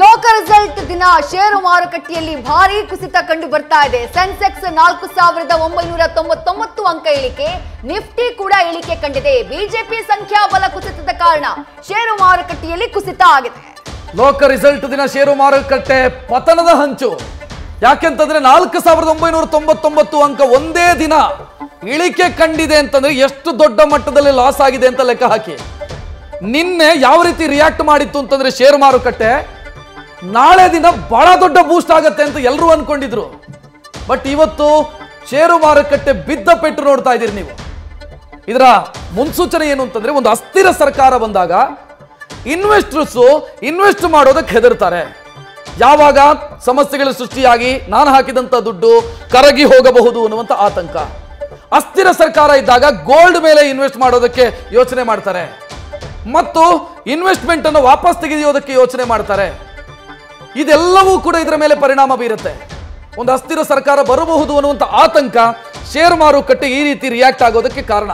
ಲೋಕ ರಿಸಲ್ಟ್ ದಿನ ಷೇರು ಮಾರುಕಟ್ಟೆಯಲ್ಲಿ ಭಾರಿ ಕುಸಿತ ಕಂಡು ಬರ್ತಾ ಇದೆ. ಸೆನ್ಸೆಕ್ಸ್ ನಾಲ್ಕು ಸಾವಿರದ ಒಂಬೈನೂರ ತೊಂಬತ್ತೊಂಬತ್ತು ಅಂಕ ಇಳಿಕೆ ನಿಫ್ಟಿ ಕೂಡ ಇಳಿಕೆ ಕಂಡಿದೆ. ಬಿಜೆಪಿ ಸಂಖ್ಯಾಬಲ ಕುಸಿತದ ಕಾರಣ ಷೇರು ಮಾರುಕಟ್ಟೆಯಲ್ಲಿ ಕುಸಿತ ಆಗಿದೆ. ಲೋಕ ರಿಸಲ್ಟ್ ದಿನ ಷೇರು ಮಾರುಕಟ್ಟೆ ಪತನದ ಹಂಚು. ಯಾಕೆಂತಂದ್ರೆ ನಾಲ್ಕು ಸಾವಿರದ ಒಂಬೈನೂರ ತೊಂಬತ್ತೊಂಬತ್ತು ಅಂಕ ಒಂದೇ ದಿನ ಇಳಿಕೆ ಕಂಡಿದೆ ಅಂತಂದ್ರೆ ಎಷ್ಟು ದೊಡ್ಡ ಮಟ್ಟದಲ್ಲಿ ಲಾಸ್ ಆಗಿದೆ ಅಂತ ಲೆಕ್ಕ ಹಾಕಿ. ನಿನ್ನೆ ಯಾವ ರೀತಿ ರಿಯಾಕ್ಟ್ ಮಾಡಿತ್ತು ಅಂತಂದ್ರೆ ಷೇರು ಮಾರುಕಟ್ಟೆ ನಾಳೆ ದಿನ ಬಹಳ ದೊಡ್ಡ ಬೂಸ್ಟ್ ಆಗತ್ತೆ ಅಂತ ಎಲ್ಲರೂ ಅನ್ಕೊಂಡಿದ್ರು. ಬಟ್ ಇವತ್ತು ಷೇರು ಮಾರುಕಟ್ಟೆ ಬಿದ್ದ ಪೆಟ್ಟು ನೋಡ್ತಾ ಇದ್ದೀರಿ ನೀವು. ಇದರ ಮುನ್ಸೂಚನೆ ಏನು ಅಂತಂದ್ರೆ ಒಂದು ಅಸ್ಥಿರ ಸರ್ಕಾರ ಬಂದಾಗ ಇನ್ವೆಸ್ಟರ್ಸ್ ಇನ್ವೆಸ್ಟ್ ಮಾಡೋದಕ್ಕೆ ಹೆದರ್ತಾರೆ. ಯಾವಾಗ ಸಮಸ್ಯೆಗಳು ಸೃಷ್ಟಿಯಾಗಿ ನಾನು ಹಾಕಿದಂತ ದುಡ್ಡು ಕರಗಿ ಹೋಗಬಹುದು ಅನ್ನುವಂತ ಆತಂಕ. ಅಸ್ಥಿರ ಸರ್ಕಾರ ಇದ್ದಾಗ ಗೋಲ್ಡ್ ಮೇಲೆ ಇನ್ವೆಸ್ಟ್ ಮಾಡೋದಕ್ಕೆ ಯೋಚನೆ ಮಾಡ್ತಾರೆ. ಮತ್ತು ಇನ್ವೆಸ್ಟ್ಮೆಂಟ್ ಅನ್ನು ವಾಪಸ್ ತೆಗೆಯೋದಕ್ಕೆ ಯೋಚನೆ ಮಾಡ್ತಾರೆ. ಇದೆಲ್ಲವೂ ಕೂಡ ಇದರ ಮೇಲೆ ಪರಿಣಾಮ ಬೀರುತ್ತೆ. ಒಂದು ಅಸ್ಥಿರ ಸರ್ಕಾರ ಬರಬಹುದು ಅನ್ನುವಂಥ ಆತಂಕ ಶೇರ್ ಮಾರುಕಟ್ಟೆ ಈ ರೀತಿ ರಿಯಾಕ್ಟ್ ಆಗೋದಕ್ಕೆ ಕಾರಣ.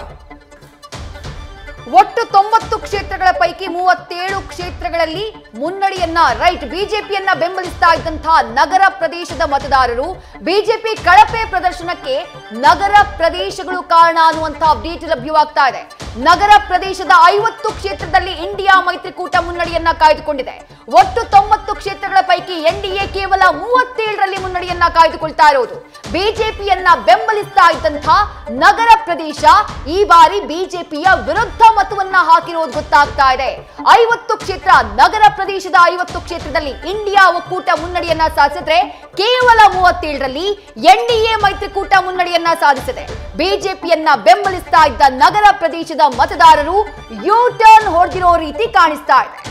ಒಟ್ಟು ತೊಂಬತ್ತು ಕ್ಷೇತ್ರಗಳ ಪೈಕಿ ಮೂವತ್ತೇಳು ಕ್ಷೇತ್ರಗಳಲ್ಲಿ ಮುನ್ನಡೆಯನ್ನ, ರೈಟ್, ಬಿಜೆಪಿಯನ್ನ ಬೆಂಬಲಿಸ್ತಾ ಇದ್ದಂತಹ ನಗರ ಪ್ರದೇಶದ ಮತದಾರರು, ಬಿಜೆಪಿ ಕಳಪೆ ಪ್ರದರ್ಶನಕ್ಕೆ ನಗರ ಪ್ರದೇಶಗಳು ಕಾರಣ ಅನ್ನುವಂತಹ ಅಪ್ಡೇಟ್ ಲಭ್ಯವಾಗ್ತಾ ಇದೆ. ನಗರ ಪ್ರದೇಶದ ಐವತ್ತು ಕ್ಷೇತ್ರದಲ್ಲಿ ಇಂಡಿಯಾ ಮೈತ್ರಿಕೂಟ ಮುನ್ನಡೆಯನ್ನ ಕಾಯ್ದುಕೊಂಡಿದೆ. ಒಟ್ಟು ತೊಂಬತ್ತು ಕ್ಷೇತ್ರಗಳ ಪೈಕಿ ಎನ್ಡಿಎ ಕೇವಲ ಮೂವತ್ತೇಳರಲ್ಲಿ ಮುನ್ನಡೆಯನ್ನ ಕಾಯ್ದುಕೊಳ್ತಾ ಇರೋದು. ಬಿಜೆಪಿಯನ್ನ ಬೆಂಬಲಿಸ್ತಾ ಇದ್ದಂತಹ ನಗರ ಪ್ರದೇಶ ಈ ಬಾರಿ ಬಿಜೆಪಿಯ ವಿರುದ್ಧ ಮತವನ್ನ ಹಾಕಿರೋದು ಗೊತ್ತಾಗ್ತಾ ಇದೆ. ಐವತ್ತು ಕ್ಷೇತ್ರ ನಗರ ಪ್ರದೇಶದ ಐವತ್ತು ಕ್ಷೇತ್ರದಲ್ಲಿ ಇಂಡಿಯಾ ಒಕ್ಕೂಟ ಮುನ್ನಡೆಯನ್ನ ಸಾಧಿಸಿದ್ರೆ ಕೇವಲ ಮೂವತ್ತೇಳರಲ್ಲಿ ಎನ್ಡಿಎ ಮೈತ್ರಿಕೂಟ ಮುನ್ನಡೆಯನ್ನ ಸಾಧಿಸಿದೆ. ಬಿಜೆಪಿಯನ್ನ ಬೆಂಬಲಿಸ್ತಾ ಇದ್ದ ನಗರ ಪ್ರದೇಶದ ಮತದಾರರು ಯೂ ಟರ್ನ್ ಹೊಡೆದಿರೋ ರೀತಿ ಕಾಣಿಸ್ತಾ ಇದೆ.